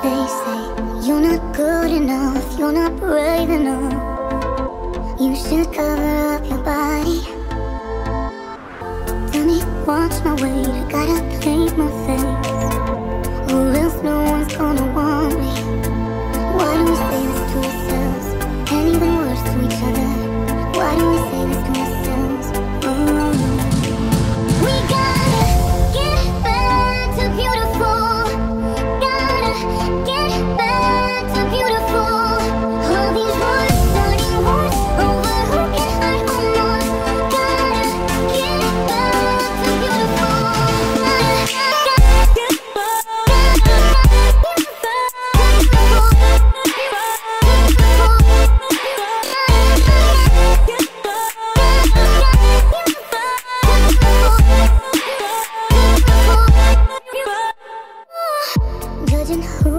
They say you're not good enough, you're not brave enough. You should cover up your body. Tell me what's my weight, I gotta paint my face. Who?